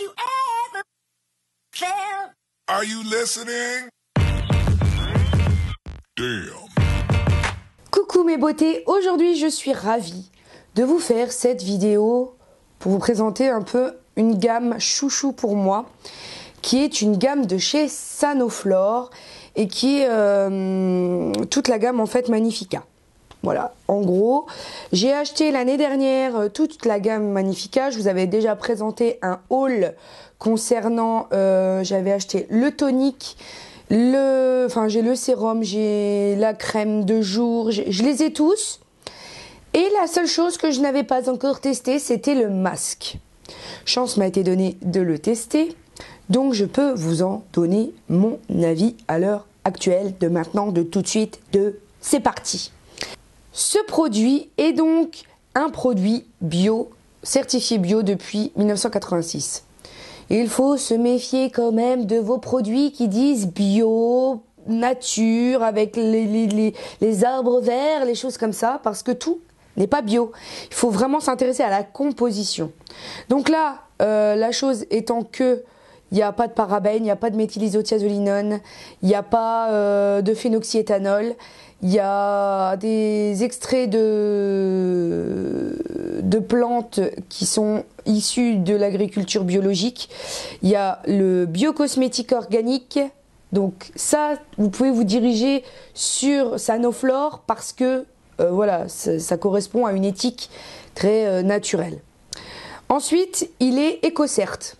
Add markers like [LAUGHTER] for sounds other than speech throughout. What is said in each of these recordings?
like you ever felt. Are you listening? Damn. Coucou mes beautés, aujourd'hui je suis ravie de vous faire cette vidéo pour vous présenter un peu une gamme chouchou pour moi qui est une gamme de chez Sanoflore et qui est euh, toute la gamme en fait Magnifica. Voilà, en gros, j'ai acheté l'année dernière euh, toute la gamme Magnifica. Je vous avais déjà présenté un haul concernant, euh, j'avais acheté le tonique, le, enfin j'ai le sérum, j'ai la crème de jour, je les ai tous. Et la seule chose que je n'avais pas encore testé, c'était le masque. Chance m'a été donnée de le tester, donc je peux vous en donner mon avis à l'heure actuelle, de maintenant, de tout de suite, de c'est parti. Ce produit est donc un produit bio, certifié bio depuis 1986. Il faut se méfier quand même de vos produits qui disent bio, nature, avec les, les, les arbres verts, les choses comme ça, parce que tout n'est pas bio. Il faut vraiment s'intéresser à la composition. Donc là, euh, la chose étant que il n'y a pas de parabènes, il n'y a pas de méthylisothiazolinone, il n'y a pas euh, de phénoxyéthanol, il y a des extraits de, plantes qui sont issus de l'agriculture biologique. Il y a le biocosmétique organique. Donc ça, vous pouvez vous diriger sur Sanoflore parce que euh, voilà, ça, correspond à une éthique très euh, naturelle. Ensuite, il est EcoCert.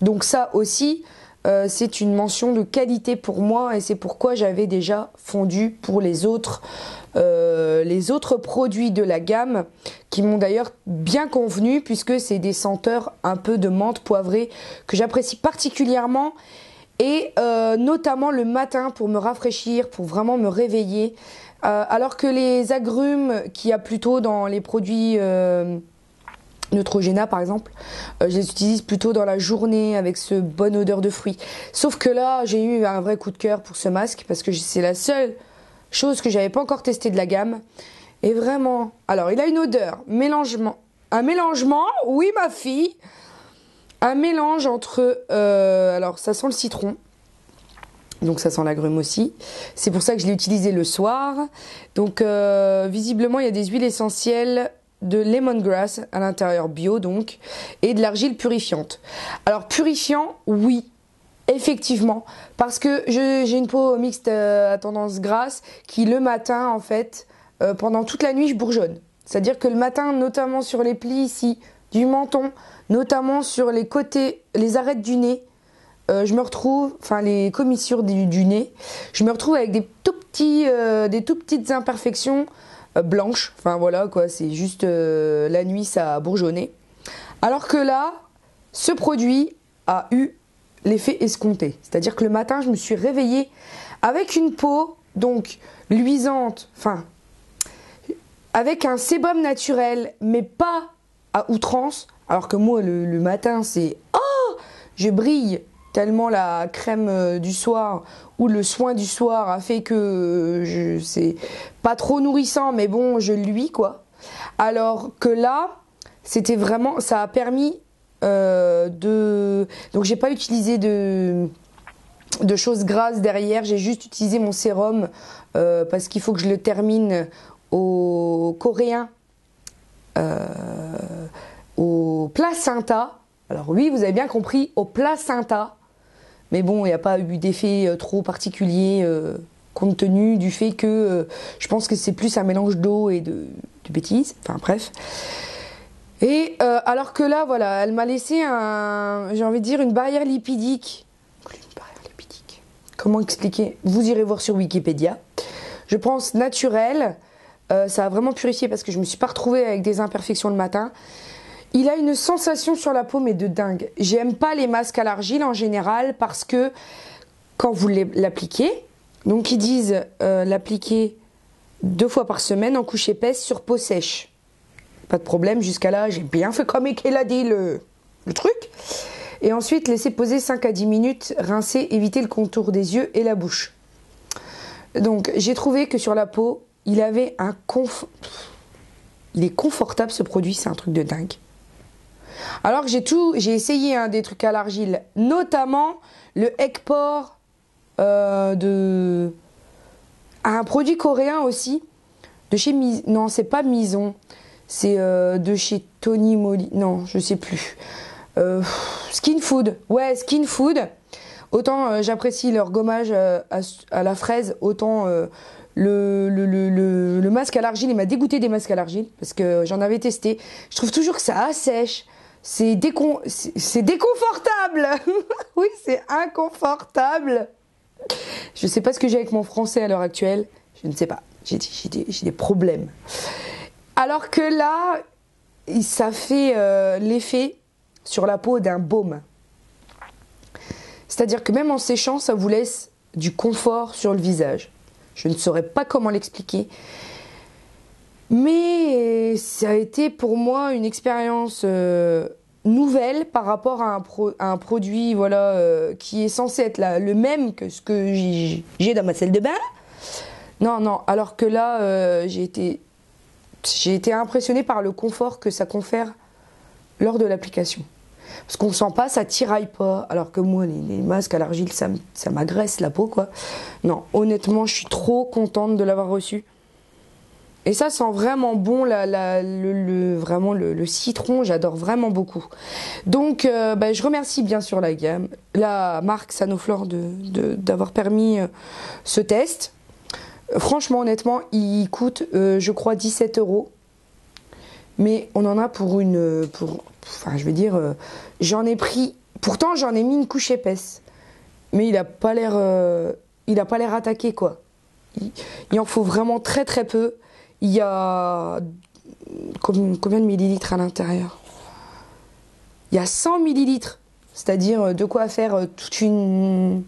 Donc ça aussi, euh, c'est une mention de qualité pour moi et c'est pourquoi j'avais déjà fondu pour les autres, euh, les autres produits de la gamme qui m'ont d'ailleurs bien convenu puisque c'est des senteurs un peu de menthe poivrée que j'apprécie particulièrement et euh, notamment le matin pour me rafraîchir, pour vraiment me réveiller. Alors que les agrumes qu'il y a plutôt dans les produits Neutrogena par exemple, euh, je les utilise plutôt dans la journée avec ce bonne odeur de fruits. Sauf que là, j'ai eu un vrai coup de cœur pour ce masque parce que c'est la seule chose que j'avais pas encore testé de la gamme. Et vraiment, alors il a une odeur, mélangement, un mélangement, oui ma fille, un mélange entre, euh, alors ça sent le citron, donc ça sent l'agrume aussi. C'est pour ça que je l'ai utilisé le soir. Donc euh, visiblement il y a des huiles essentielles de lemongrass à l'intérieur bio donc et de l'argile purifiante. Alors purifiant, oui, effectivement, parce que j'ai une peau mixte euh, à tendance grasse qui le matin en fait euh, pendant toute la nuit je bourgeonne. C'est-à-dire que le matin, notamment sur les plis ici du menton, notamment sur les côtés, les arêtes du nez, euh, je me retrouve, enfin les commissures du, nez, je me retrouve avec des tout petits, des tout petites imperfections euh, blanches. Enfin voilà quoi, c'est juste euh, la nuit ça a bourgeonné. Alors que là, ce produit a eu l'effet escompté. C'est-à-dire que le matin, je me suis réveillée avec une peau donc luisante, enfin avec un sébum naturel, mais pas à outrance. Alors que moi, le, le matin, c'est oh, je brille tellement la crème euh, du soir ou le soin du soir a fait que je c'est pas trop nourrissant mais bon je lui quoi alors que là c'était vraiment ça a permis euh, de donc j'ai pas utilisé de de choses grasses derrière j'ai juste utilisé mon sérum euh, parce qu'il faut que je le termine au coréen euh, au placenta alors oui, vous avez bien compris, au placenta. Mais bon, il n'y a pas eu d'effet euh, trop particulier euh, compte tenu du fait que euh, je pense que c'est plus un mélange d'eau et de, bêtises. Enfin bref. Et alors que là, voilà, elle m'a laissé un, j'ai envie de dire, une barrière lipidique. Une barrière lipidique. Comment expliquer? Vous irez voir sur Wikipédia. Je pense naturel. Euh, ça a vraiment purifié parce que je me suis pas retrouvée avec des imperfections le matin. Il a une sensation sur la peau, mais de dingue. J'aime pas les masques à l'argile en général parce que quand vous l'appliquez, donc ils disent euh, l'appliquer deux fois par semaine en couche épaisse sur peau sèche. Pas de problème, jusqu'à là, j'ai bien fait comme qu'elle a dit le, le truc. Et ensuite, laisser poser 5 à 10 minutes, rincer, éviter le contour des yeux et la bouche. Donc, j'ai trouvé que sur la peau, il avait un confort. Il est confortable ce produit, c'est un truc de dingue. Alors que j'ai tout, j'ai essayé hein, des trucs à l'argile, notamment le Ekpor euh, de un produit coréen aussi de chez Mis... non c'est pas Mison c'est euh, de chez Tony Moly non je sais plus. Euh, Skin Food ouais Skin Food. Autant j'apprécie leur gommage à, la fraise autant le, le masque à l'argile il m'a dégoûté des masques à l'argile parce que j'en avais testé. Je trouve toujours que ça assèche c'est décon... c'est c'est déconfortable [LAUGHS] oui c'est inconfortable je sais pas ce que j'ai avec mon français à l'heure actuelle. Je ne sais pas. J'ai des, problèmes. Alors que là, ça fait euh, l'effet sur la peau d'un baume. C'est-à-dire que même en séchant, ça vous laisse du confort sur le visage. Je ne saurais pas comment l'expliquer. Mais ça a été pour moi une expérience euh, nouvelle par rapport à un, produit voilà, euh, qui est censé être la- le même que ce que j'ai dans ma salle de bain. Non, non, alors que là, euh, j'ai été, été impressionnée par le confort que ça confère lors de l'application. Parce qu'on sent pas, ça tiraille pas. Alors que moi, les, masques à l'argile, ça m'agresse la peau, quoi. Non, honnêtement, je suis trop contente de l'avoir reçu. Et ça sent vraiment bon, le, citron, j'adore vraiment beaucoup. Donc, euh, bah, je remercie bien sûr la gamme, la marque Sanoflore d'avoir permis euh, ce test. Franchement, honnêtement, il coûte, euh, je crois, 17 euros. Mais on en a pour une. Pour, enfin, je veux dire, j'en ai pris. Pourtant, j'en ai mis une couche épaisse. Mais il a pas l'air. attaqué, quoi. Il en faut vraiment très très peu. Il y a. Combien, de millilitres à l'intérieur? Il y a 100 millilitres. C'est-à-dire euh, de quoi faire euh, toute une.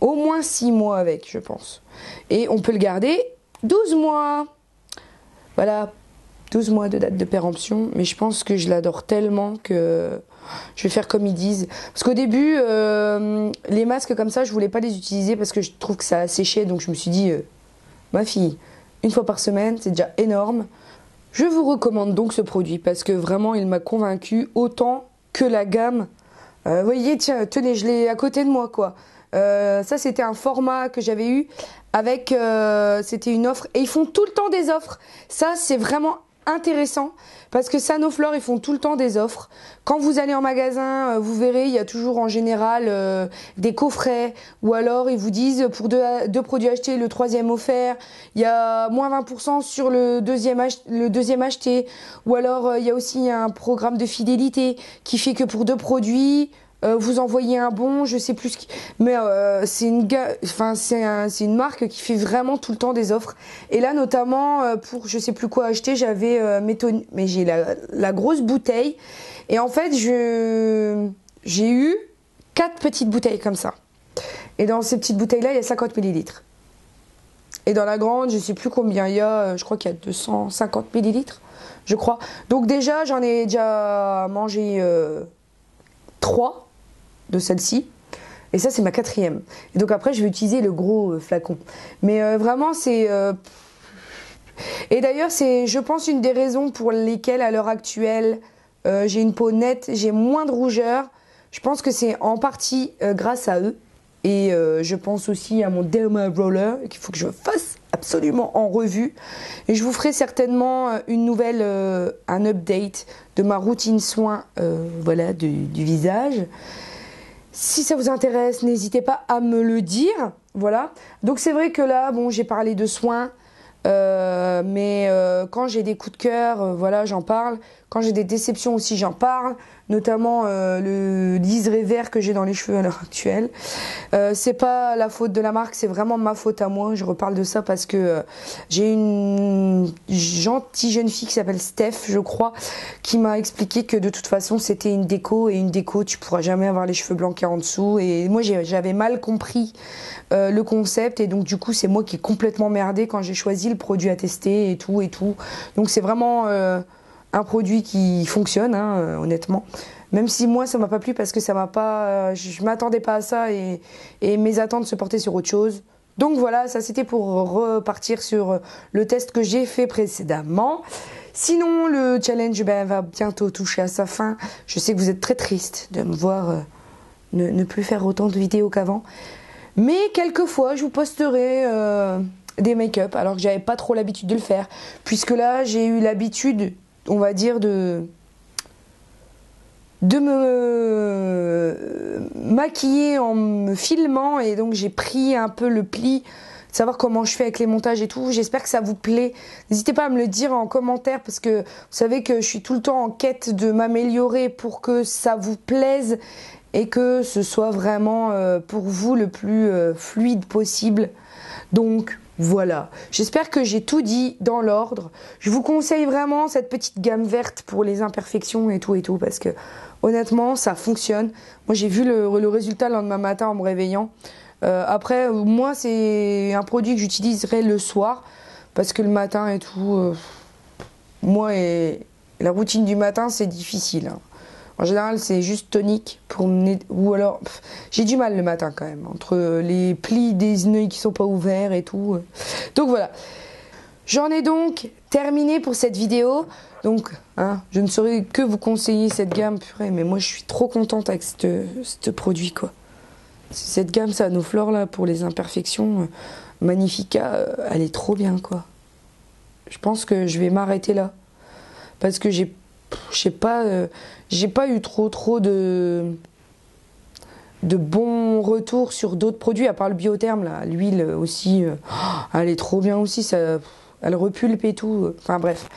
Au moins 6 mois avec, je pense. Et on peut le garder 12 mois. Voilà, 12 mois de date de péremption, mais je pense que je l'adore tellement que je vais faire comme ils disent. Parce qu'au début, euh, les masques comme ça, je voulais pas les utiliser parce que je trouve que ça séchait, donc je me suis dit, ma fille, une fois par semaine, c'est déjà énorme. Je vous recommande donc ce produit parce que vraiment, il m'a convaincu autant que la gamme. Euh, vous voyez, tiens, tenez, je l'ai à côté de moi, quoi. Euh, ça, c'était un format que j'avais eu avec, euh, c'était une offre, et ils font tout le temps des offres. Ça, c'est vraiment intéressant parce que Sanoflore ils font tout le temps des offres. Quand vous allez en magasin, euh, vous verrez, il y a toujours en général euh, des coffrets ou alors ils vous disent pour deux, produits achetés, le troisième offert, il y a moins 20% sur le deuxième, ach- le deuxième acheté ou alors euh, il y a aussi un programme de fidélité qui fait que pour deux produits, euh, vous envoyez un bon, je sais plus ce qui... mais euh, c'est une ga- enfin c'est un- une marque qui fait vraiment tout le temps des offres. Et là notamment euh, pour je sais plus quoi acheter j'avais mais j'ai la, grosse bouteille. Et en fait j'ai eu quatre petites bouteilles comme ça. Et dans ces petites bouteilles là il y a 50 millilitres. Et dans la grande je sais plus combien il y a je crois qu'il y a 250 millilitres je crois. Donc déjà j'en ai déjà mangé euh, trois de celle-ci. Et ça, c'est ma quatrième. Et donc après, je vais utiliser le gros euh, flacon. Mais euh, vraiment, c'est... euh, Et d'ailleurs, c'est, je pense, une des raisons pour lesquelles, à l'heure actuelle, j'ai une peau nette, j'ai moins de rougeur. Je pense que c'est en partie grâce à eux. Et je pense aussi à mon Derma Roller qu'il faut que je fasse absolument en revue. Et je vous ferai certainement une nouvelle, un update de ma routine soin voilà, du visage. Si ça vous intéresse, n'hésitez pas à me le dire. Voilà. Donc c'est vrai que là, bon, j'ai parlé de soins, euh, mais euh, quand j'ai des coups de cœur, euh, voilà, j'en parle. Quand j'ai des déceptions aussi, j'en parle. Notamment euh, le liseré vert que j'ai dans les cheveux à l'heure actuelle. Euh, c'est pas la faute de la marque, c'est vraiment ma faute à moi. Je reparle de ça parce que euh, j'ai une gentille jeune fille qui s'appelle Steph, je crois, qui m'a expliqué que de toute façon c'était une déco et une déco, tu pourras jamais avoir les cheveux blancs en dessous. Et moi j'avais mal compris le concept et donc du coup c'est moi qui ai complètement merdé quand j'ai choisi le produit à tester et tout et tout. Donc c'est vraiment un produit qui fonctionne, hein, euh, honnêtement. Même si moi ça m'a pas plu parce que ça m'a pas, euh, je m'attendais pas à ça et, mes attentes se portaient sur autre chose. Donc voilà, ça c'était pour repartir sur euh, le test que j'ai fait précédemment. Sinon, le challenge ben, va bientôt toucher à sa fin. Je sais que vous êtes très triste de me voir ne, ne plus faire autant de vidéos qu'avant. Mais quelquefois, je vous posterai des make-up alors que j'avais pas trop l'habitude de le faire. Puisque là, j'ai eu l'habitude, on va dire, de me maquiller en me filmant et donc j'ai pris un peu le pli savoir comment je fais avec les montages et tout. J'espère que ça vous plaît. N'hésitez pas à me le dire en commentaire parce que vous savez que je suis tout le temps en quête de m'améliorer pour que ça vous plaise et que ce soit vraiment euh, pour vous le plus euh, fluide possible. Donc voilà, j'espère que j'ai tout dit dans l'ordre. Je vous conseille vraiment cette petite gamme verte pour les imperfections et tout et tout parce que honnêtement ça fonctionne. Moi j'ai vu le, résultat le lendemain matin en me réveillant. Euh, après, moi c'est un produit que j'utiliserai le soir parce que le matin et tout, euh, moi et la routine du matin c'est difficile. Hein. En général, c'est juste tonique pour mener. Ou alors, j'ai du mal le matin quand même, entre les plis des nœuds qui sont pas ouverts et tout. Donc voilà. J'en ai donc terminé pour cette vidéo. Donc, hein, je ne saurais que vous conseiller cette gamme, purée, mais moi je suis trop contente avec ce produit, quoi. Cette gamme Sanoflore là pour les imperfections, euh, Magnifica, euh, elle est trop bien, quoi. Je pense que je vais m'arrêter là. Parce que j'ai je sais pas, euh, j'ai pas eu trop trop de de bons retours sur d'autres produits à part le biotherme là, l'huile aussi, euh, elle est trop bien aussi, ça, elle repulpe et tout. Enfin bref.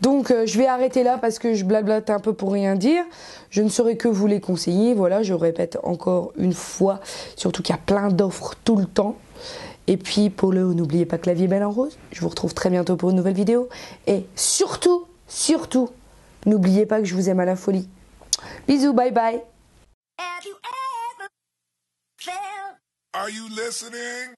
Donc euh, je vais arrêter là parce que je blablate un peu pour rien dire. Je ne saurais que vous les conseiller. Voilà, je répète encore une fois, surtout qu'il y a plein d'offres tout le temps. Et puis pour le n'oubliez pas que la vie est belle en rose. Je vous retrouve très bientôt pour une nouvelle vidéo. Et surtout, surtout, N'oubliez pas que je vous aime à la folie. Bisous, bye bye. Are you listening?